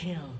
Kill.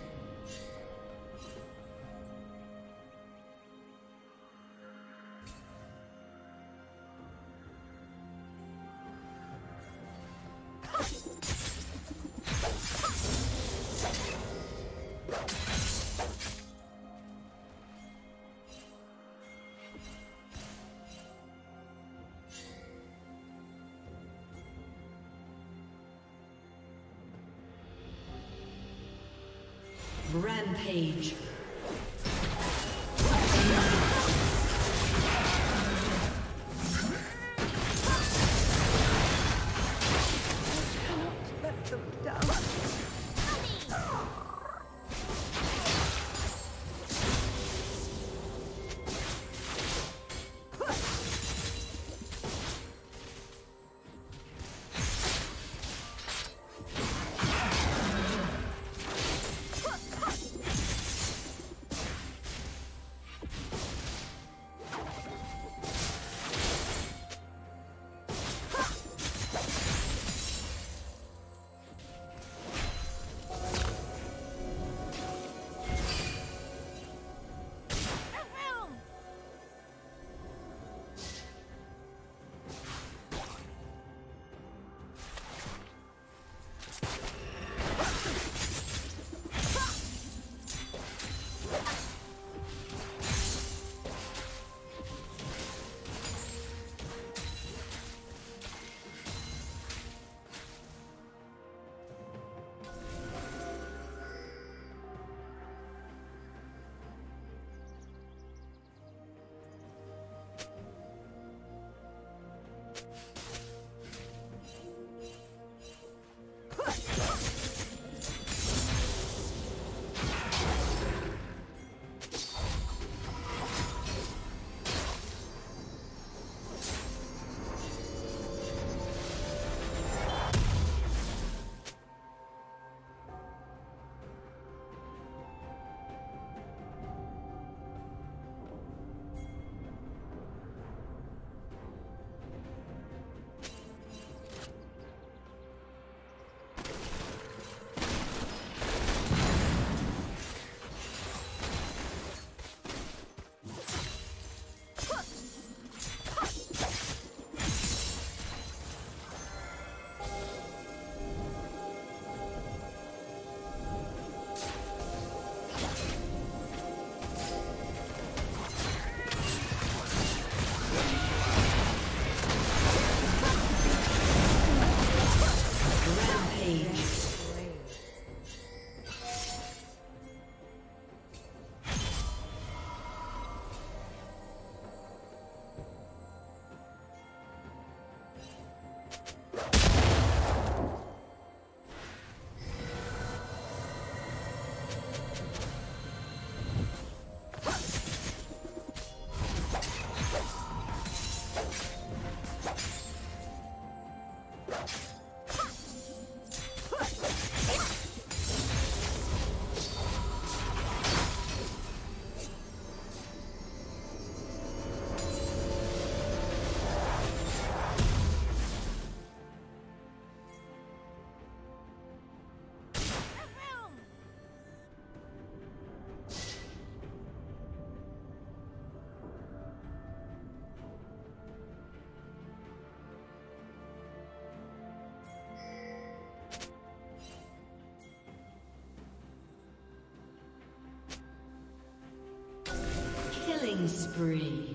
Killing spree.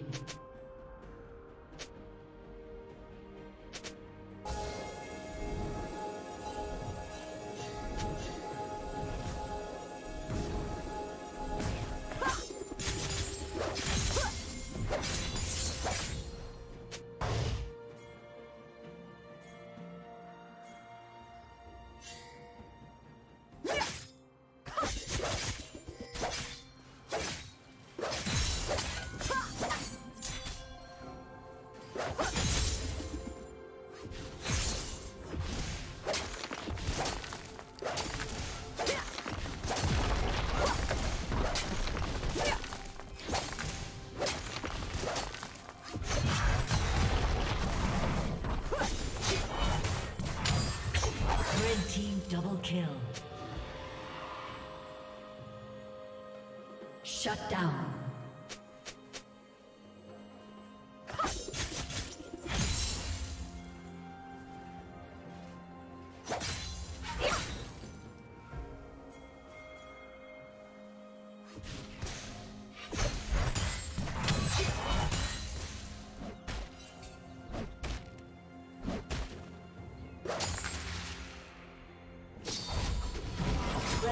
Shut down.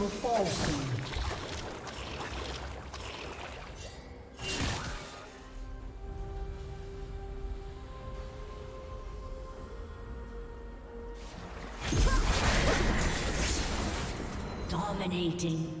Will fall soon. Dominating.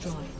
destroyed.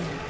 Jackson.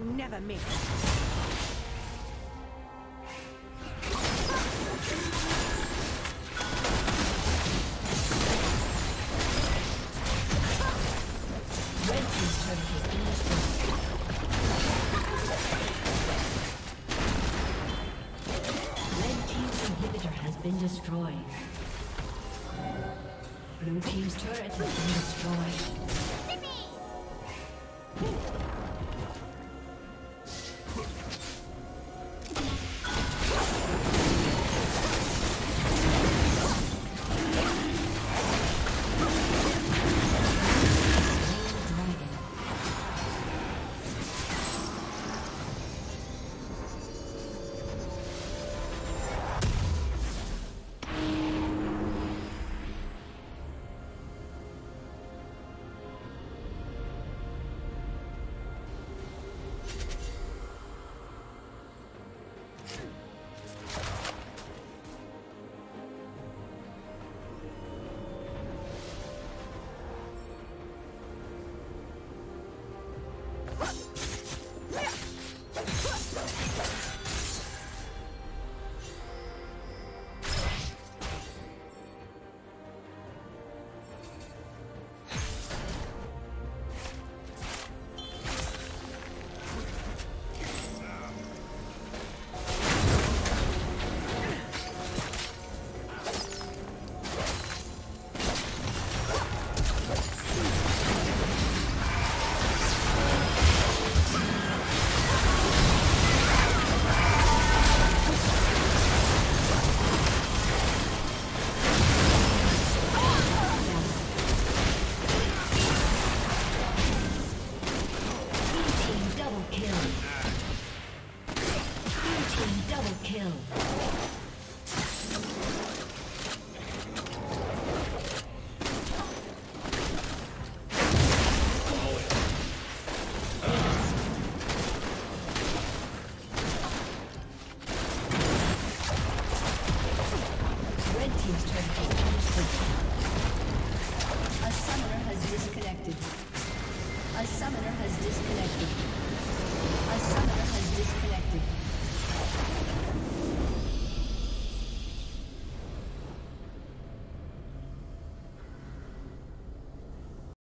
Never miss.